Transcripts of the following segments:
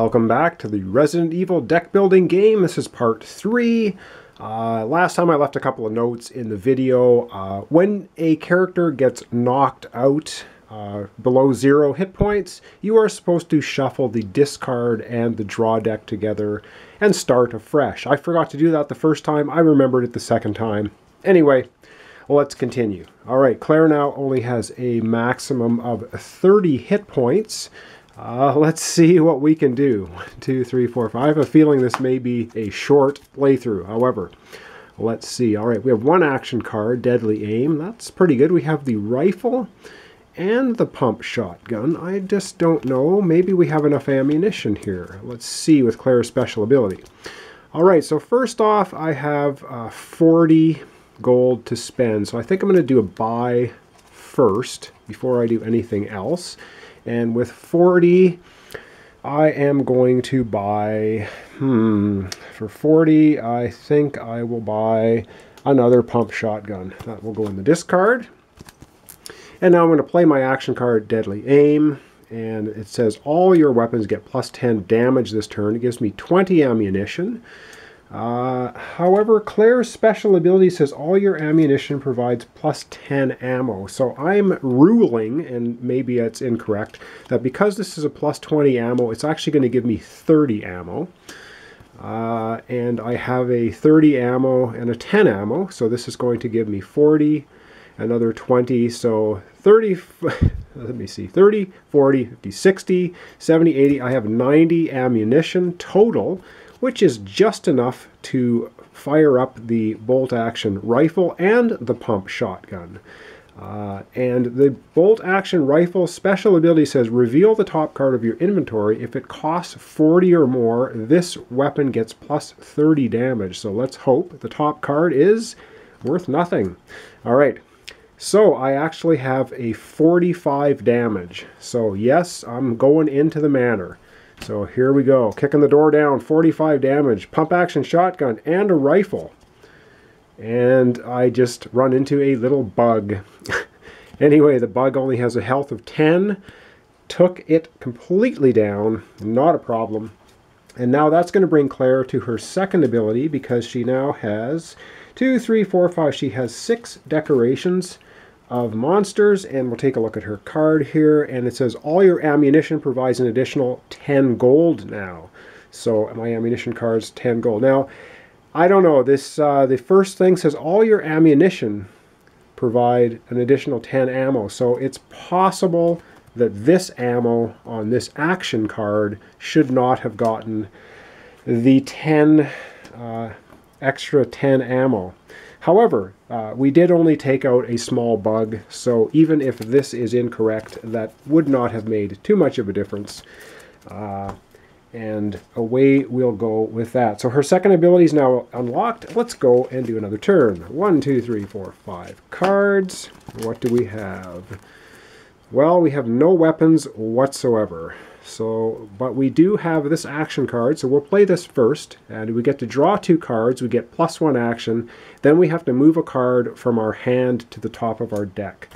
Welcome back to the Resident Evil deck building game. This is part three. Uh, last time I left a couple of notes in the video. Uh, when a character gets knocked out uh, below zero hit points, you are supposed to shuffle the discard and the draw deck together and start afresh. I forgot to do that the first time. I remembered it the second time. Anyway, let's continue. All right, Claire now only has a maximum of 30 hit points. Uh, let's see what we can do. Two, three, four, five. I have a feeling this may be a short playthrough. However, let's see. All right, we have one action card, Deadly Aim. That's pretty good. We have the rifle and the pump shotgun. I just don't know. Maybe we have enough ammunition here. Let's see with Claire's special ability. All right, so first off, I have uh, 40 gold to spend. So I think I'm going to do a buy first before I do anything else. And with 40, I am going to buy, hmm, for 40, I think I will buy another pump shotgun. That will go in the discard. And now I'm going to play my action card, Deadly Aim. And it says all your weapons get plus 10 damage this turn. It gives me 20 ammunition. Uh, however, Claire's special ability says all your ammunition provides plus 10 ammo. So I'm ruling, and maybe it's incorrect, that because this is a plus 20 ammo, it's actually going to give me 30 ammo. Uh, and I have a 30 ammo and a 10 ammo, so this is going to give me 40, another 20, so 30, let me see, 30, 40, 50, 60, 70, 80. I have 90 ammunition total which is just enough to fire up the bolt action rifle and the pump shotgun. Uh, and the bolt action rifle special ability says reveal the top card of your inventory. If it costs 40 or more, this weapon gets plus 30 damage. So let's hope the top card is worth nothing. All right. So I actually have a 45 damage. So yes, I'm going into the manor. So here we go. Kicking the door down, 45 damage, pump action shotgun, and a rifle. And I just run into a little bug. anyway, the bug only has a health of 10. Took it completely down, not a problem. And now that's going to bring Claire to her second ability because she now has two, three, four, five. She has six decorations of monsters and we'll take a look at her card here and it says all your ammunition provides an additional 10 gold now. So my ammunition cards 10 gold. Now I don't know this uh, the first thing says all your ammunition provide an additional 10 ammo. So it's possible that this ammo on this action card should not have gotten the 10 uh, extra 10 ammo However, uh, we did only take out a small bug, so even if this is incorrect, that would not have made too much of a difference. Uh, and away we'll go with that. So her second ability is now unlocked. Let's go and do another turn. One, two, three, four, five cards. What do we have? Well, we have no weapons whatsoever. So, but we do have this action card, so we'll play this first, and we get to draw two cards, we get plus one action, then we have to move a card from our hand to the top of our deck.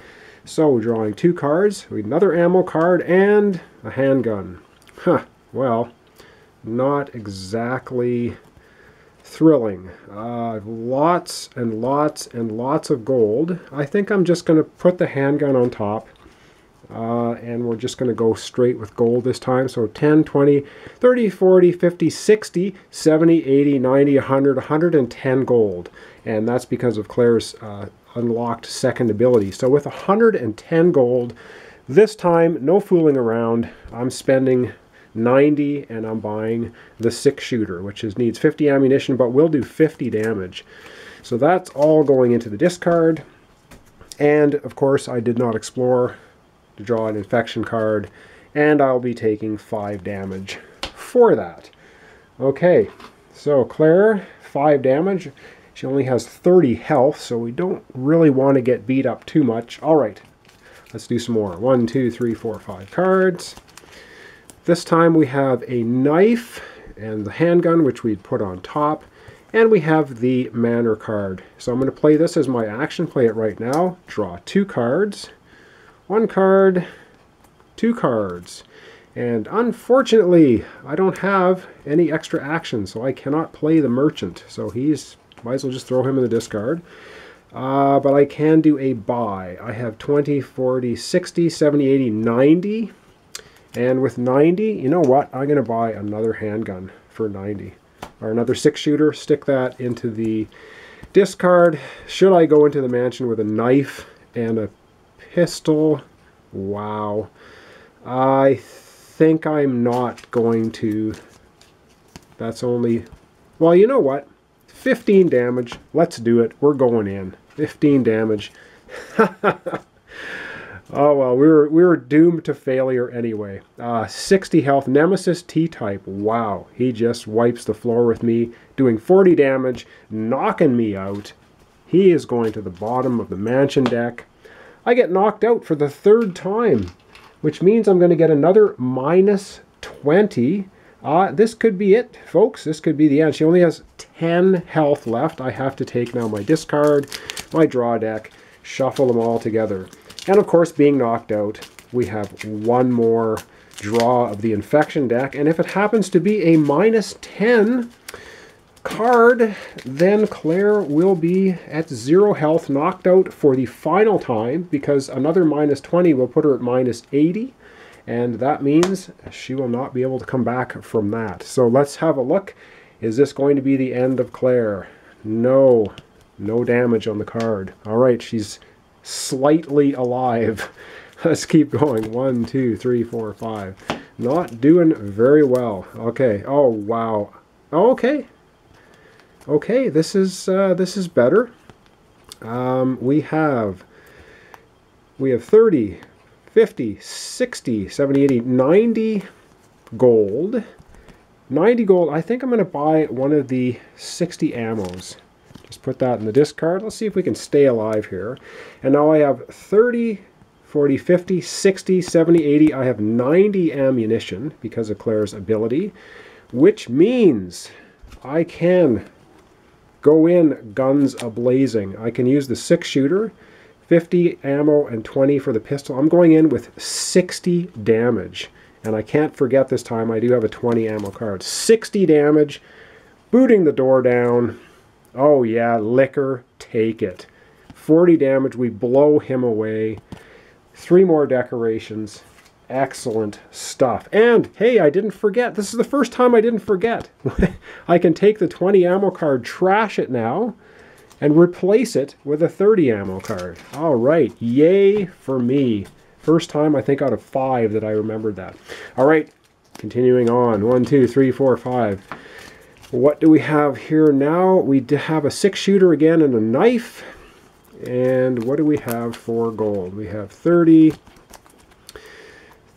So, drawing two cards, another ammo card, and a handgun. Huh, well, not exactly thrilling. Uh, lots and lots and lots of gold. I think I'm just going to put the handgun on top uh, and we're just going to go straight with gold this time. So 10, 20, 30, 40, 50, 60, 70, 80, 90, 100, 110 gold. And that's because of Claire's uh, unlocked second ability. So with 110 gold, this time, no fooling around, I'm spending 90 and I'm buying the six shooter, which is needs 50 ammunition, but will do 50 damage. So that's all going into the discard. And of course, I did not explore to draw an infection card, and I'll be taking 5 damage for that. Okay, so Claire, 5 damage. She only has 30 health, so we don't really want to get beat up too much. Alright, let's do some more. One, two, three, four, five cards. This time we have a knife and the handgun, which we'd put on top. And we have the manor card. So I'm going to play this as my action, play it right now. Draw two cards one card, two cards. And unfortunately, I don't have any extra action, so I cannot play the merchant. So he's, might as well just throw him in the discard. Uh, but I can do a buy. I have 20, 40, 60, 70, 80, 90. And with 90, you know what? I'm going to buy another handgun for 90. Or another six shooter, stick that into the discard. Should I go into the mansion with a knife and a pistol? Wow. I think I'm not going to. That's only... Well, you know what? 15 damage. Let's do it. We're going in. 15 damage. oh well, we were we were doomed to failure anyway. Uh, 60 health, Nemesis T-type. Wow, he just wipes the floor with me, doing 40 damage, knocking me out. He is going to the bottom of the mansion deck. I get knocked out for the third time, which means I'm going to get another minus 20. Uh, this could be it, folks. This could be the end. She only has 10 health left. I have to take now my discard, my draw deck, shuffle them all together. And of course, being knocked out, we have one more draw of the infection deck. And if it happens to be a minus 10 card, then Claire will be at zero health, knocked out for the final time, because another minus 20 will put her at minus 80. And that means she will not be able to come back from that. So let's have a look is this going to be the end of Claire? No. No damage on the card. All right, she's slightly alive. Let's keep going. One, two, three, four, five. Not doing very well. Okay. Oh, wow. Okay. Okay, this is uh, this is better. Um, we have we have 30, 50, 60, 70, 80, 90 gold. 90 gold. I think I'm going to buy one of the 60 ammos. Just put that in the discard. Let's see if we can stay alive here. And now I have 30, 40, 50, 60, 70, 80. I have 90 ammunition because of Claire's ability, which means I can go in guns a-blazing. I can use the six-shooter, 50 ammo and 20 for the pistol. I'm going in with 60 damage. And I can't forget this time I do have a 20 ammo card. 60 damage, booting the door down. Oh yeah, Licker, take it. 40 damage, we blow him away. Three more decorations. Excellent stuff. And hey, I didn't forget. This is the first time I didn't forget. I can take the 20 ammo card, trash it now, and replace it with a 30 ammo card. All right, yay for me. First time, I think, out of five that I remembered that. All right, continuing on. One, two, three, four, five. What do we have here now? We have a six-shooter again and a knife. And what do we have for gold? We have 30,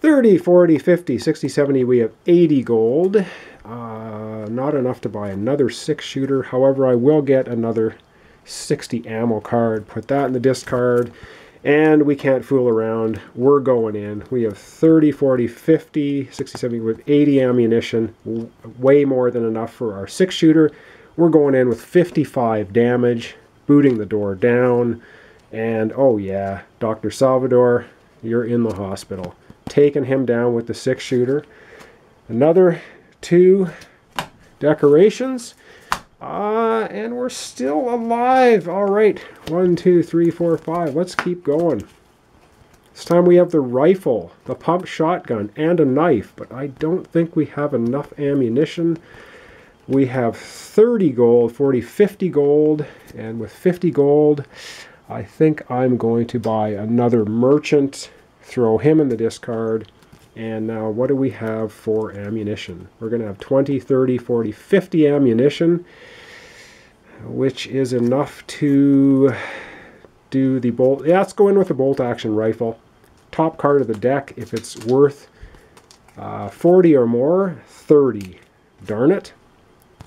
30, 40, 50, 60, 70. We have 80 gold. Uh, not enough to buy another six-shooter. However, I will get another 60 ammo card. Put that in the discard and we can't fool around. We're going in. We have 30, 40, 50, 60, 70 with 80 ammunition, way more than enough for our six shooter. We're going in with 55 damage, booting the door down, and oh yeah, Dr. Salvador, you're in the hospital. Taking him down with the six shooter. Another two decorations. Uh, and we're still alive. All right. One, two, three, four, five. Let's keep going. This time we have the rifle, the pump shotgun, and a knife, but I don't think we have enough ammunition. We have 30 gold, 40, 50 gold, and with 50 gold, I think I'm going to buy another merchant, throw him in the discard, and now what do we have for ammunition? We're going to have 20, 30, 40, 50 ammunition which is enough to do the bolt. Yeah, let's go in with the bolt action rifle. Top card of the deck, if it's worth uh, 40 or more, 30. Darn it.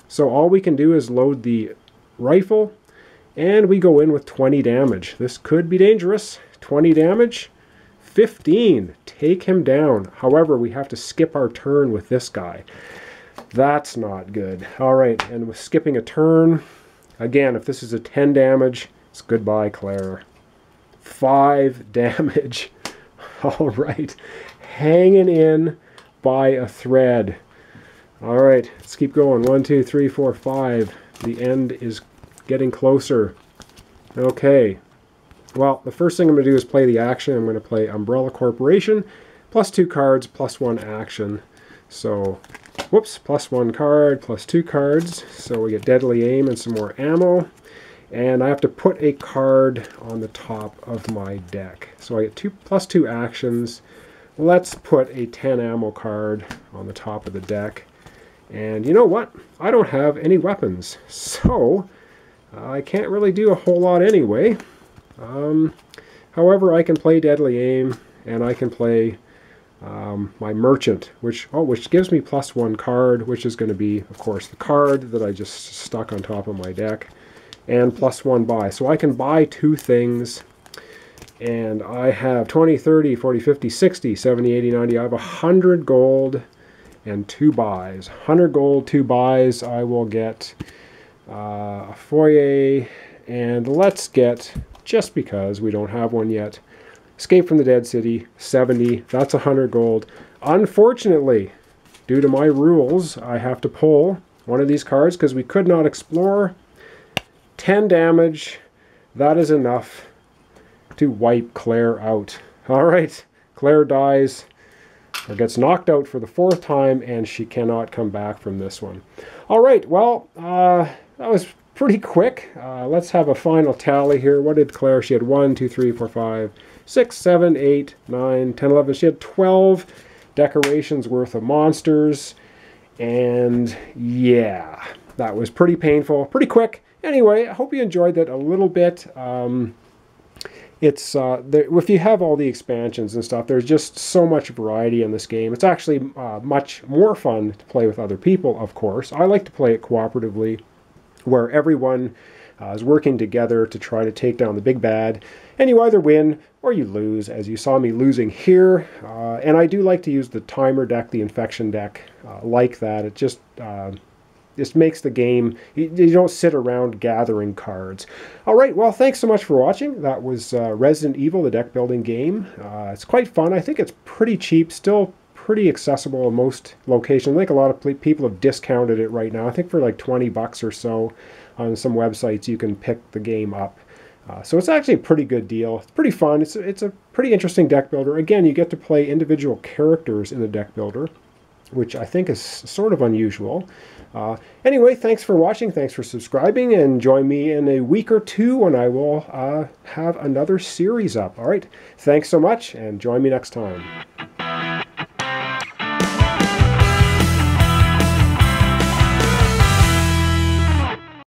So all we can do is load the rifle, and we go in with 20 damage. This could be dangerous. 20 damage, 15. Take him down. However, we have to skip our turn with this guy. That's not good. All right, and with skipping a turn, Again, if this is a 10 damage, it's goodbye, Claire. 5 damage. All right. Hanging in by a thread. All right, let's keep going. One, two, three, four, five. The end is getting closer. Okay. Well, the first thing I'm going to do is play the action. I'm going to play Umbrella Corporation, plus two cards, plus one action. So, whoops, plus one card, plus two cards. So we get Deadly Aim and some more ammo. And I have to put a card on the top of my deck. So I get two plus two actions. Let's put a 10 ammo card on the top of the deck. And you know what? I don't have any weapons. So I can't really do a whole lot anyway. Um, however, I can play Deadly Aim and I can play um, my Merchant, which oh, which gives me plus one card, which is going to be, of course, the card that I just stuck on top of my deck and plus one buy. So I can buy two things and I have 20, 30, 40, 50, 60, 70, 80, 90. I have 100 gold and two buys. 100 gold, two buys. I will get uh, a foyer and let's get, just because we don't have one yet, Escape from the Dead City, 70. That's 100 gold. Unfortunately, due to my rules, I have to pull one of these cards because we could not explore 10 damage. That is enough to wipe Claire out. All right, Claire dies or gets knocked out for the fourth time and she cannot come back from this one. All right, well, uh, that was pretty quick. Uh, let's have a final tally here. What did Claire? She had 1, 2, 3, 4, 5, 6, 7, 8, 9, 10, 11. She had 12 decorations worth of monsters. And yeah, that was pretty painful, pretty quick. Anyway, I hope you enjoyed that a little bit. Um, it's uh, there, if you have all the expansions and stuff, there's just so much variety in this game. It's actually uh, much more fun to play with other people, of course. I like to play it cooperatively, where everyone uh, is working together to try to take down the big bad, and you either win or you lose, as you saw me losing here. Uh, and I do like to use the timer deck, the infection deck, uh, like that. It just uh, this makes the game, you, you, don't sit around gathering cards. All right, well, thanks so much for watching. That was uh, Resident Evil, the deck building game. Uh, it's quite fun. I think it's pretty cheap, still pretty accessible in most locations. I think a lot of people have discounted it right now. I think for like 20 bucks or so on some websites you can pick the game up. Uh, so it's actually a pretty good deal. It's pretty fun. It's a, it's a pretty interesting deck builder. Again, you get to play individual characters in the deck builder, which I think is sort of unusual. Uh, anyway, thanks for watching. Thanks for subscribing. And join me in a week or two when I will uh, have another series up. All right. Thanks so much and join me next time.